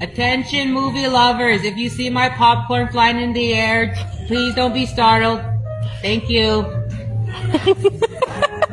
Attention movie lovers, if you see my popcorn flying in the air, please don't be startled. Thank you.